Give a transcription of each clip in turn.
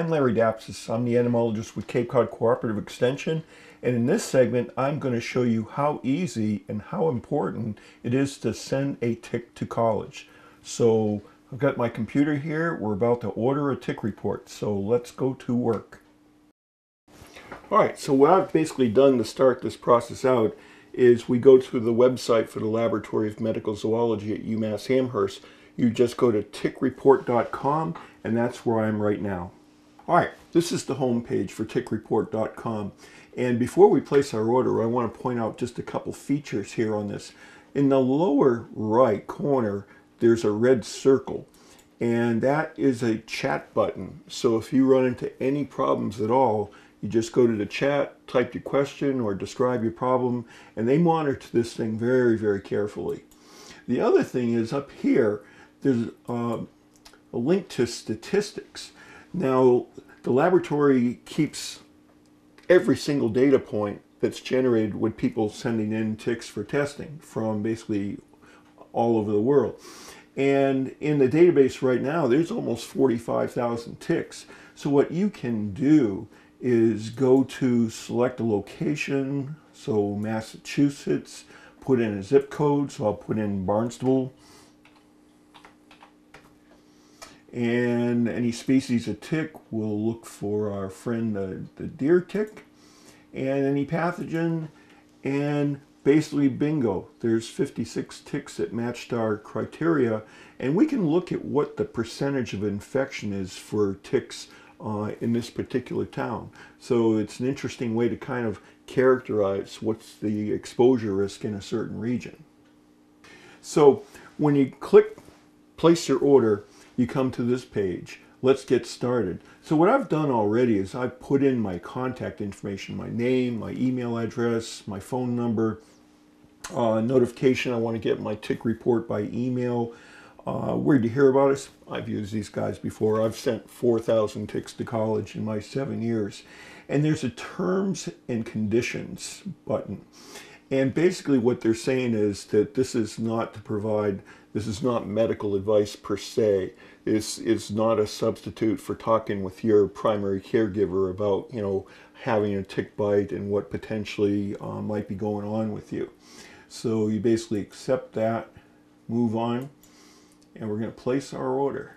I'm Larry Dapsis. I'm the entomologist with Cape Cod Cooperative Extension. And in this segment, I'm going to show you how easy and how important it is to send a tick to college. So I've got my computer here. We're about to order a tick report. So let's go to work. All right, so what I've basically done to start this process out is we go to the website for the Laboratory of Medical Zoology at UMass Amherst. You just go to tickreport.com and that's where I am right now. All right, this is the home page for tickreport.com. And before we place our order, I want to point out just a couple features here on this. In the lower right corner, there's a red circle and that is a chat button. So if you run into any problems at all, you just go to the chat, type your question or describe your problem, and they monitor this thing very, very carefully. The other thing is up here, there's uh, a link to statistics. Now, the laboratory keeps every single data point that's generated with people sending in ticks for testing from basically all over the world. And in the database right now, there's almost 45,000 ticks. So what you can do is go to select a location, so Massachusetts, put in a zip code, so I'll put in Barnstable, and any species of tick, we'll look for our friend the, the deer tick, and any pathogen, and basically bingo, there's 56 ticks that matched our criteria, and we can look at what the percentage of infection is for ticks uh, in this particular town. So it's an interesting way to kind of characterize what's the exposure risk in a certain region. So when you click place your order, you come to this page. Let's get started. So what I've done already is I've put in my contact information, my name, my email address, my phone number, uh, notification I want to get my tick report by email, uh, where'd you hear about us? I've used these guys before. I've sent 4,000 ticks to college in my seven years. And there's a terms and conditions button. And basically what they're saying is that this is not to provide, this is not medical advice per se. This is not a substitute for talking with your primary caregiver about, you know, having a tick bite and what potentially uh, might be going on with you. So you basically accept that, move on and we're going to place our order.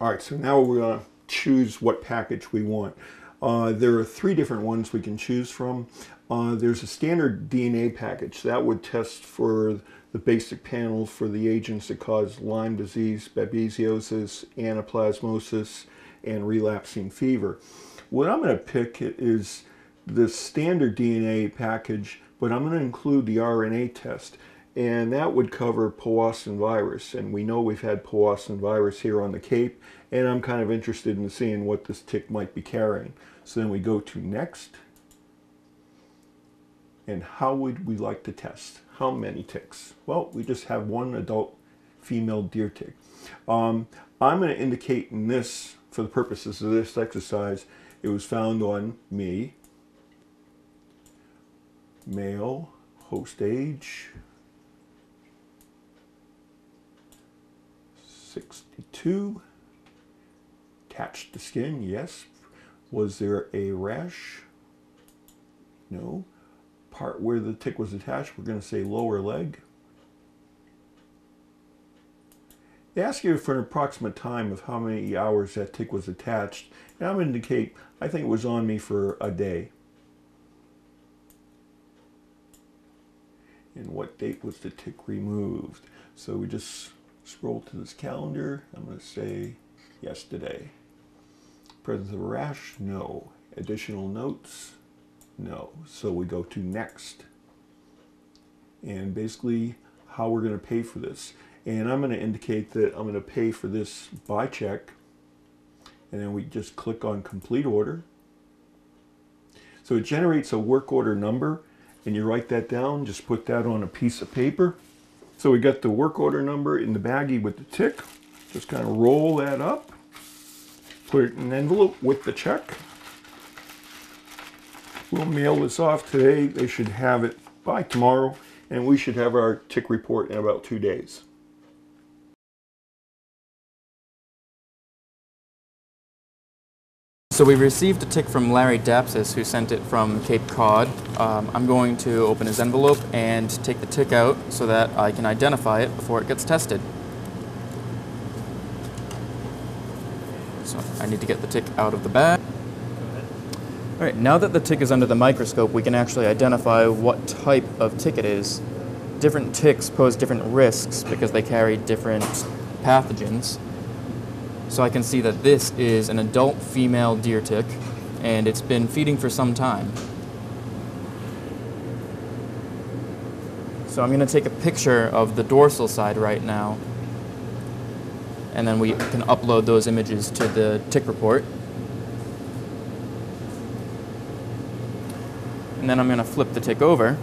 All right, so now we're going to choose what package we want. Uh, there are three different ones we can choose from. Uh, there's a standard DNA package that would test for the basic panel for the agents that cause Lyme disease, babesiosis, anaplasmosis, and relapsing fever. What I'm going to pick is the standard DNA package but I'm going to include the RNA test and that would cover Powassan virus and we know we've had Powassan virus here on the Cape and I'm kind of interested in seeing what this tick might be carrying. So then we go to next and how would we like to test? How many ticks? Well, we just have one adult female deer tick. Um, I'm going to indicate in this, for the purposes of this exercise, it was found on me, male, host age, 62, attached to skin, yes. Was there a rash? No. Part where the tick was attached, we're going to say lower leg. They ask you for an approximate time of how many hours that tick was attached, and I'm going to indicate I think it was on me for a day. and what date was the tick removed. So we just scroll to this calendar. I'm going to say yesterday. Presence of a rash? No. Additional notes? No. So we go to next. And basically how we're going to pay for this. And I'm going to indicate that I'm going to pay for this by check. And then we just click on complete order. So it generates a work order number and you write that down, just put that on a piece of paper. So we got the work order number in the baggie with the tick. Just kind of roll that up, Put it in an envelope with the check. We'll mail this off today. They should have it by tomorrow, and we should have our tick report in about two days. So we received a tick from Larry Dapsis, who sent it from Cape Cod. Um, I'm going to open his envelope and take the tick out so that I can identify it before it gets tested. So I need to get the tick out of the bag. All right, now that the tick is under the microscope, we can actually identify what type of tick it is. Different ticks pose different risks because they carry different pathogens. So I can see that this is an adult female deer tick, and it's been feeding for some time. So I'm going to take a picture of the dorsal side right now, and then we can upload those images to the tick report. And then I'm going to flip the tick over.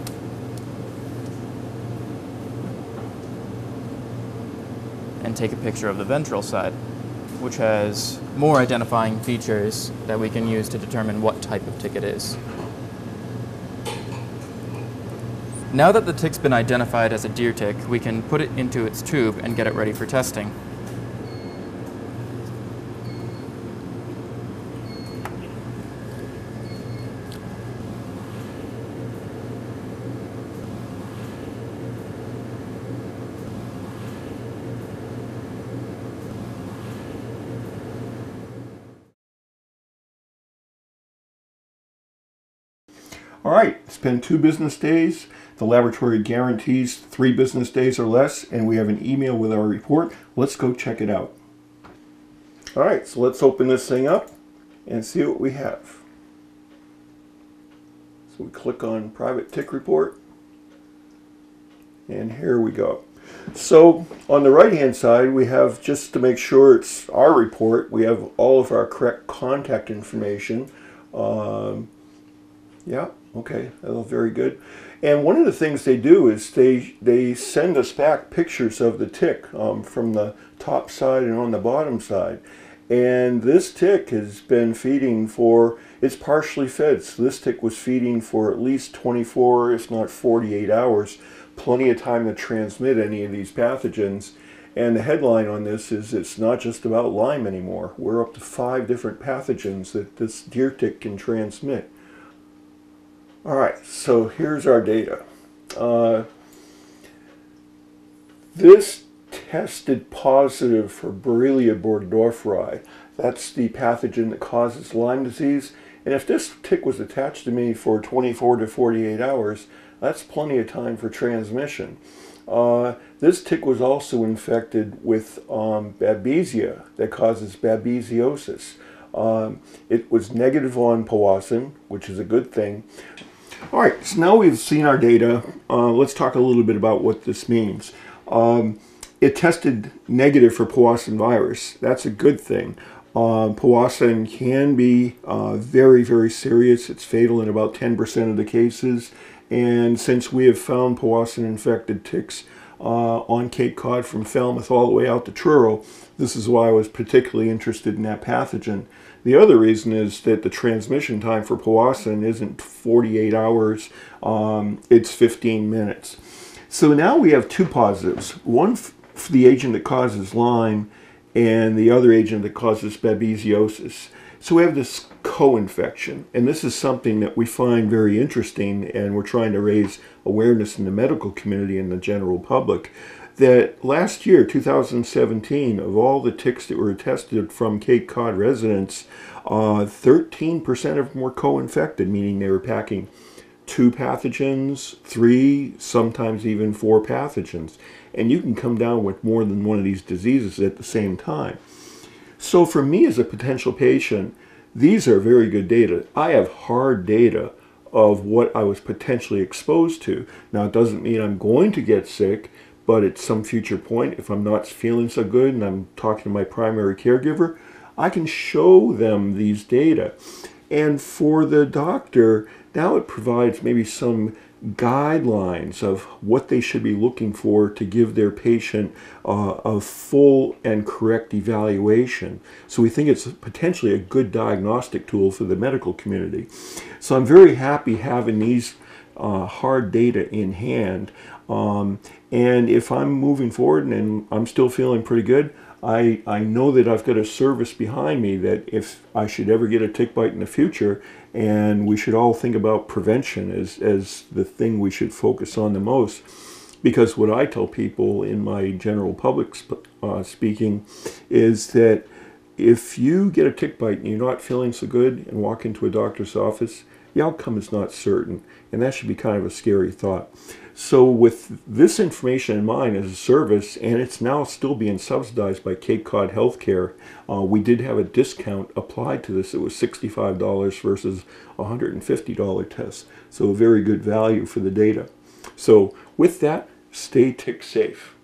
And take a picture of the ventral side, which has more identifying features that we can use to determine what type of tick it is. Now that the tick's been identified as a deer tick, we can put it into its tube and get it ready for testing. All right, it's been two business days. The laboratory guarantees three business days or less, and we have an email with our report. Let's go check it out. All right, so let's open this thing up and see what we have. So we click on private tick report, and here we go. So on the right hand side, we have just to make sure it's our report, we have all of our correct contact information. Um, yeah, okay, very good. And one of the things they do is they they send us back pictures of the tick um, from the top side and on the bottom side. And this tick has been feeding for, it's partially fed. So this tick was feeding for at least 24, if not 48 hours. Plenty of time to transmit any of these pathogens. And the headline on this is it's not just about Lyme anymore. We're up to five different pathogens that this deer tick can transmit. All right, so here's our data. Uh, this tested positive for Borrelia burgdorferi. That's the pathogen that causes Lyme disease. And if this tick was attached to me for 24 to 48 hours, that's plenty of time for transmission. Uh, this tick was also infected with um, babesia that causes babesiosis. Um, it was negative on powassan, which is a good thing. All right, so now we've seen our data. Uh, let's talk a little bit about what this means. Um, it tested negative for Powassan virus. That's a good thing. Uh, Powassan can be uh, very, very serious. It's fatal in about 10% of the cases. And since we have found Powassan infected ticks uh, on Cape Cod from Falmouth all the way out to Truro, this is why I was particularly interested in that pathogen. The other reason is that the transmission time for Powassan isn't 48 hours, um, it's 15 minutes. So now we have two positives, one for the agent that causes Lyme and the other agent that causes babesiosis. So we have this co-infection, and this is something that we find very interesting, and we're trying to raise awareness in the medical community and the general public that last year, 2017, of all the ticks that were tested from Cape Cod residents, 13% uh, of them were co-infected, meaning they were packing two pathogens, three, sometimes even four pathogens. And you can come down with more than one of these diseases at the same time. So for me as a potential patient, these are very good data. I have hard data of what I was potentially exposed to. Now, it doesn't mean I'm going to get sick, but at some future point, if I'm not feeling so good and I'm talking to my primary caregiver, I can show them these data. And for the doctor, now it provides maybe some guidelines of what they should be looking for to give their patient uh, a full and correct evaluation. So we think it's potentially a good diagnostic tool for the medical community. So I'm very happy having these uh, hard data in hand. Um, and if I'm moving forward and I'm still feeling pretty good, I, I know that I've got a service behind me that if I should ever get a tick bite in the future, and we should all think about prevention as, as the thing we should focus on the most. Because what I tell people in my general public sp- uh, speaking is that if you get a tick bite and you're not feeling so good and walk into a doctor's office, the outcome is not certain. And that should be kind of a scary thought. So, with this information in mind as a service, and it's now still being subsidized by Cape Cod Healthcare, uh, we did have a discount applied to this. It was $65 versus $150 test. So, a very good value for the data. So, with that, stay tick safe.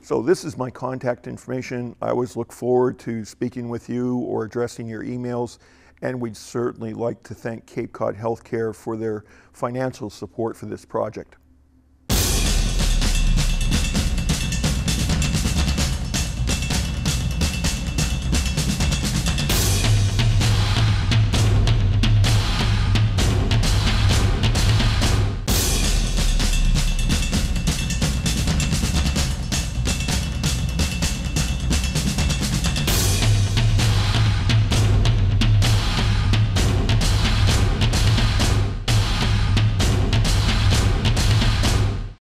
So this is my contact information. I always look forward to speaking with you or addressing your emails. And we'd certainly like to thank Cape Cod Healthcare for their financial support for this project.